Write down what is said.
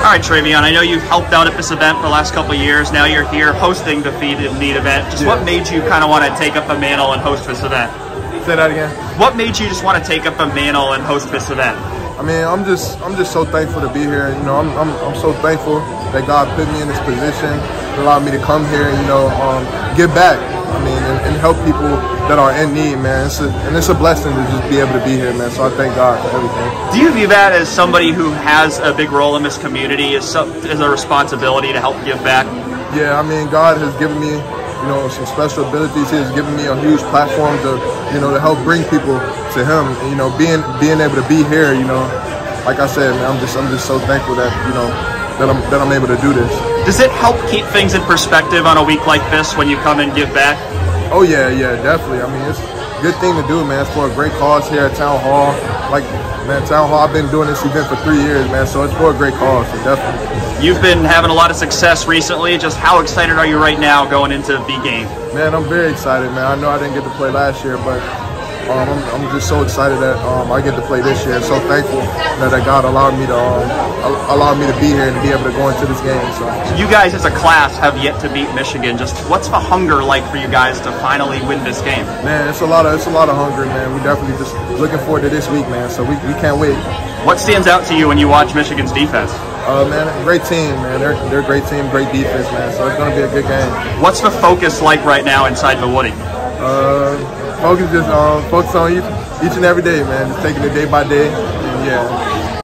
All right, TreVeyon, I know you've helped out at this event for the last couple years. Now you're here hosting the Feed the Need event. Just Yeah. what made you kind of want to take up the mantle and host this event? Say that again. What made you just want to take up the mantle and host this event? I mean, I'm just I'm just so thankful to be here. You know, I'm I'm, I'm so thankful that God put me in this position, allowed me to come here and you know um, give back. And, and help people that are in need, man. It's a, and it's a blessing to just be able to be here, man. So I thank God for everything. Do you view that as somebody who has a big role in this community, as, some, as a responsibility to help give back? Yeah, I mean, God has given me, you know, some special abilities. He has given me a huge platform to, you know, to help bring people to Him. And, you know, being being able to be here, you know, like I said, man, I'm just I'm just so thankful that you know that I'm that I'm able to do this. Does it help keep things in perspective on a week like this when you come and give back? Oh yeah, yeah, definitely. I mean, it's a good thing to do, man. It's for a great cause here at TownHall. Like, man, TownHall. I've been doing this event for three years, man. So it's for a great cause, so definitely. You've been having a lot of success recently. Just how excited are you right now going into the B game? Man, I'm very excited, man. I know I didn't get to play last year, but um, I'm, I'm just so excited that um, I get to play this year. So thankful that, that God allowed me to um, al- allowed me to be here and be able to go into this game. So You guys as a class have yet to beat Michigan. Just what's the hunger like for you guys to finally win this game? man, it's a lot of it's a lot of hunger, man. We're definitely just looking forward to this week, man. So we, we can't wait. What stands out to you when you watch Michigan's defense? Uh, man, great team, man. They're they're a great team, great defense, man. So it's gonna be a good game. What's the focus like right now inside the Woody? Uh, focus just um, focus on each each and every day, man. Just taking it day by day. And yeah.